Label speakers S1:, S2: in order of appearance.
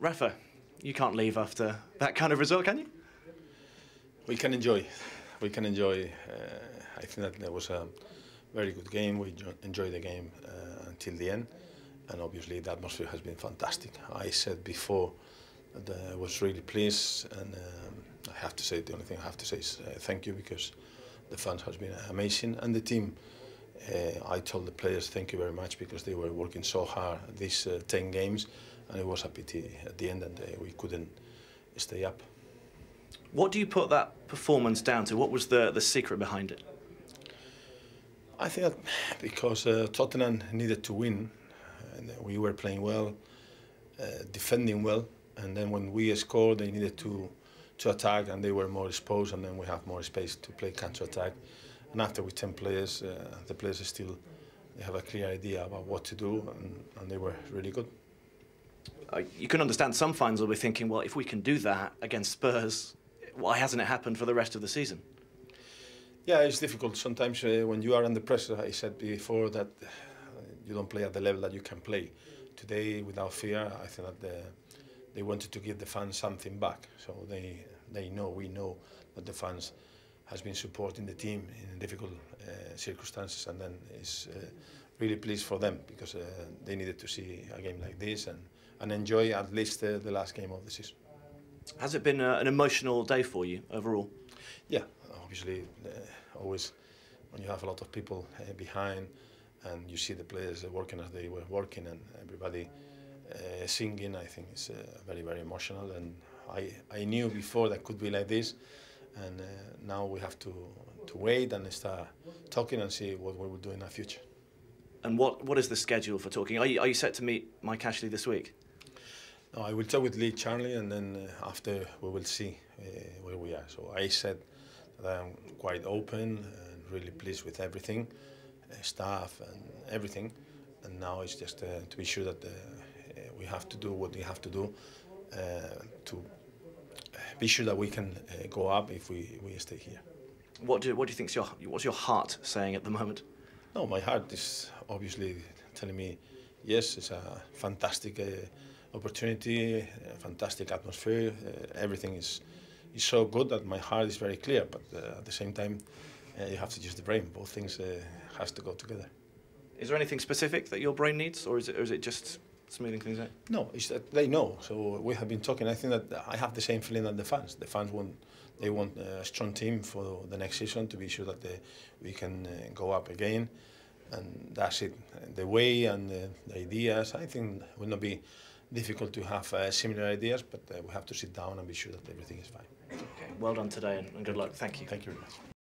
S1: Rafa, you can't leave after that kind of result, can you?
S2: We can enjoy. We can enjoy. Uh, I think that there was a very good game. We enjoyed the game uh, until the end, and obviously the atmosphere has been fantastic. I said before that I was really pleased, and um, I have to say the only thing I have to say is uh, thank you because the fans has been amazing, and the team. Uh, I told the players thank you very much because they were working so hard these uh, 10 games and it was a pity at the end that uh, we couldn't stay up.
S1: What do you put that performance down to? What was the, the secret behind it?
S2: I think that because uh, Tottenham needed to win, and we were playing well, uh, defending well, and then when we scored, they needed to to attack, and they were more exposed, and then we have more space to play counter attack. And after with 10 players, uh, the players still they have a clear idea about what to do, and, and they were really good.
S1: Uh, you can understand some fans will be thinking, well, if we can do that against Spurs, why hasn't it happened for the rest of the season?
S2: Yeah, it's difficult sometimes uh, when you are under pressure. I said before that uh, you don't play at the level that you can play. Today, without fear, I think that the, they wanted to give the fans something back. So they they know we know that the fans has been supporting the team in difficult uh, circumstances, and then is uh, really pleased for them because uh, they needed to see a game like this and, and enjoy at least uh, the last game of the season.
S1: Has it been a, an emotional day for you overall?
S2: Yeah, obviously, uh, always when you have a lot of people uh, behind and you see the players working as they were working and everybody singing, I think it's very, very emotional. And I, I knew before that could be like this and uh, now we have to to wait and start talking and see what we will do in the future.
S1: And what what is the schedule for talking? Are you, are you set to meet Mike Ashley this week?
S2: No, I will talk with Lee Charnley, and then uh, after we will see uh, where we are. So I said that I am quite open and really pleased with everything, uh, staff and everything. And now it's just uh, to be sure that uh, we have to do what we have to do to be sure that we can uh, go up if we, we stay here.
S1: What do what do you think's your what's your heart saying at the moment?
S2: No, my heart is obviously telling me yes, it's a fantastic uh, opportunity, a fantastic atmosphere. Uh, everything is is so good that my heart is very clear. But uh, at the same time, uh, you have to use the brain. Both things uh, has to go together.
S1: Is there anything specific that your brain needs, or is it, or is it just smoothing things out?
S2: No, it's that they know. So we have been talking. I think that I have the same feeling that the fans. The fans want they want a strong team for the next season to be sure that they, we can uh, go up again, and that's it. The way and the, the ideas. I think will not be difficult to have uh, similar ideas, but uh, we have to sit down and be sure that everything is fine.
S1: Okay. Well done today, and, and good luck. Thank you.
S2: Thank you very much.